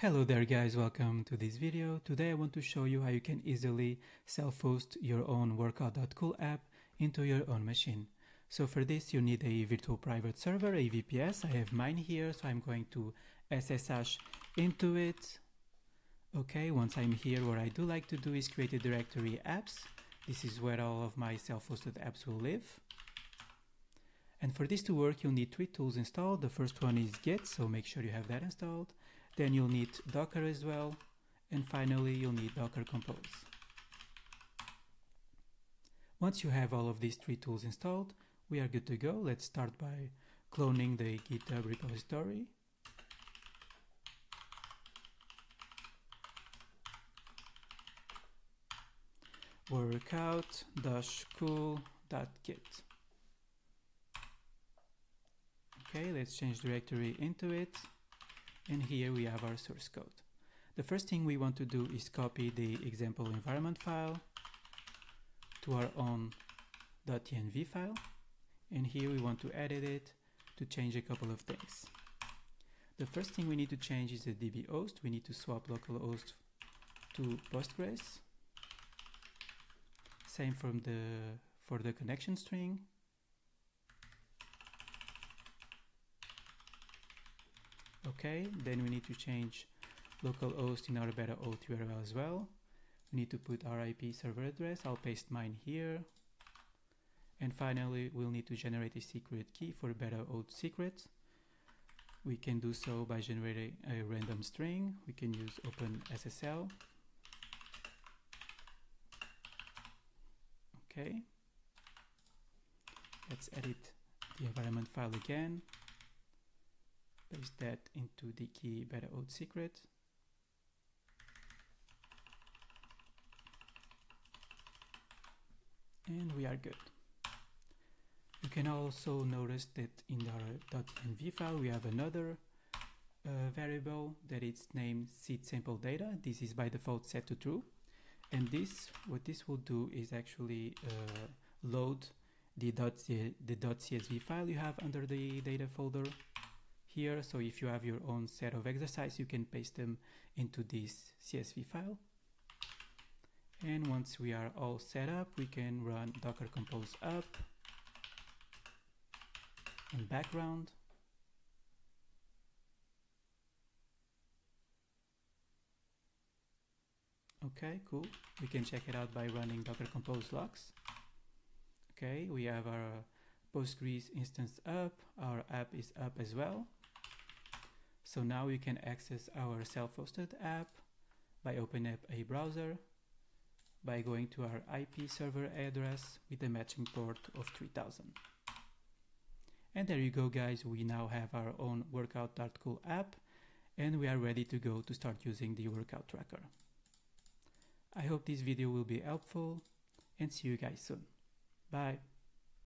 Hello there guys, welcome to this video. Today I want to show you how you can easily self-host your own workout.cool app into your own machine. So for this you need a virtual private server, a VPS. I have mine here, so I'm going to SSH into it. Okay, once I'm here, what I do like to do is create a directory apps. This is where all of my self-hosted apps will live. And for this to work, you'll need three tools installed. The first one is Git, so make sure you have that installed. Then you'll need Docker as well. And finally, you'll need Docker Compose. Once you have all of these three tools installed, we are good to go. Let's start by cloning the GitHub repository. workout-cool.git. Okay, let's change directory into it and here we have our source code. The first thing we want to do is copy the example environment file to our own .env file and here we want to edit it to change a couple of things. The first thing we need to change is the DB host. We need to swap localhost to Postgres. Same from the for the connection string. Okay, then we need to change localhost in our Better Auth URL as well. We need to put our IP server address. I'll paste mine here. And finally, we'll need to generate a secret key for Better Auth secret. We can do so by generating a random string. We can use OpenSSL. Okay. Let's edit the environment file again paste that into the key Better Auth secret. And we are good. You can also notice that in our .env file we have another uh, variable that is named seed sample data. This is by default set to true. And this what this will do is actually uh, load the, the .csv file you have under the data folder here. So if you have your own set of exercise, you can paste them into this CSV file. And once we are all set up, we can run docker compose up in background. Okay, cool. We can check it out by running docker compose logs. Okay, we have our Postgres instance up, our app is up as well. So now we can access our self-hosted app by opening up a browser, by going to our IP server address with a matching port of 3000. And there you go guys, we now have our own workout.cool app and we are ready to go to start using the workout tracker. I hope this video will be helpful and see you guys soon. Bye.